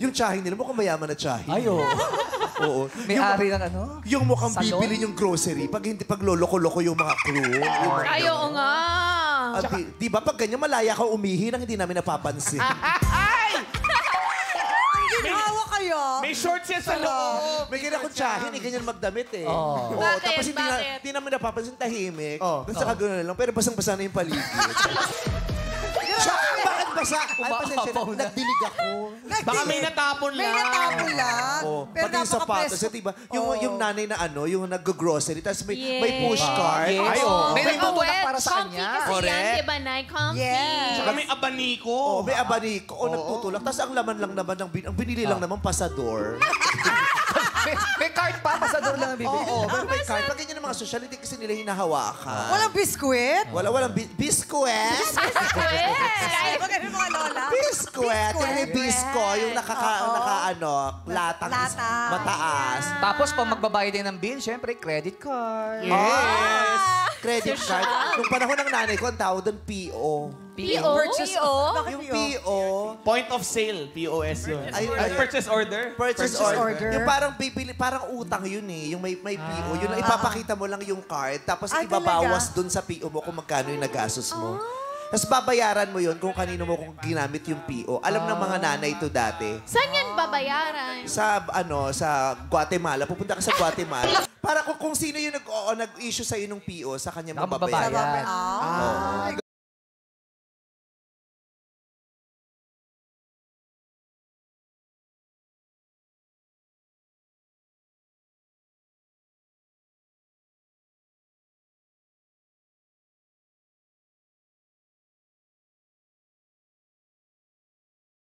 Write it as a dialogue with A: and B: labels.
A: yung tsahin nila, mukhang mayaman na tsahin.
B: Ay, oo.
A: Oo.
B: May
A: yung,
B: ari ng ano?
A: yung mukhang
B: Salon?
A: bibili yung grocery, pag hindi pag loloko-loko yung mga crew. yung mga
C: Ay, oo nga.
A: At di, di ba pag ganyan malaya ka umihi nang hindi namin napapansin.
D: Hawa kayo.
E: May shorts yan sa loob.
A: May ganyan akong tsahin, eh, ganyan magdamit eh.
B: Oo.
A: Oo,
C: Bakit?
A: tapos hindi, na,
C: Bakit?
A: hindi namin napapansin tahimik.
E: Oh.
A: Basta ka gano'n lang, pero basang-basa na yung paligid. Basa? Ay, pasensya na, nagdilig ako.
E: Baka may natapon
D: May
E: lang.
D: natapon lang.
A: Oh,
D: Pero
A: pati yung sapatos, eh, diba? Yung,
D: Oo.
A: yung nanay na ano, yung nag-grocery, tapos may, may
C: Yes.
A: push cart.
B: Yes.
A: Ay, oh.
B: May nagtutulak para sa
C: comfy
B: kanya.
C: kasi yan,
A: Correct.
C: di ba, Nay? Comfy.
D: Yes.
E: Saka may abaniko.
A: Oh, may abaniko. O, nagtutulak. Tapos ang laman lang naman, ng, bin- ang binili lang naman, pasador.
B: may, may card pa, pasador lang ang bibili.
A: Oo, pero may card. Pag ganyan ng mga social, hindi kasi nila hinahawakan.
D: Walang biskwit?
A: Wala, walang bi- biscuit. Bisco, yung nakaka, naka, ano, latang,
D: Lata.
A: mataas.
B: Tapos, pag magbabayad din ng bill, syempre, credit card.
A: Yes. Credit card. Nung panahon ng nanay ko, ang tawag doon, PO.
C: P.O.
D: Purchase. Bakit
A: Yung
D: PO?
A: PO,
E: Point of sale, POS yun.
A: Ay,
E: Ay,
A: ay.
E: purchase order.
A: purchase,
D: Purchase
A: order.
D: order.
A: Yung parang bibili, parang utang yun eh. Yung may, may PO. Yun, lang, ipapakita mo lang yung card. Tapos
D: Ay,
A: ibabawas
D: talaga?
A: dun sa PO mo kung magkano yung nagastos mo. Tapos babayaran mo yun kung kanino mo kung ginamit yung PO. Alam ng mga nanay to dati.
C: Saan yan babayaran?
A: Sa ano sa Guatemala, pupunta ka sa Guatemala. para kung, kung sino yung nag, oo, nag-issue sa ng PO, sa kanya
B: Saka
A: mababayaran.
B: magbabayad.
D: Ah,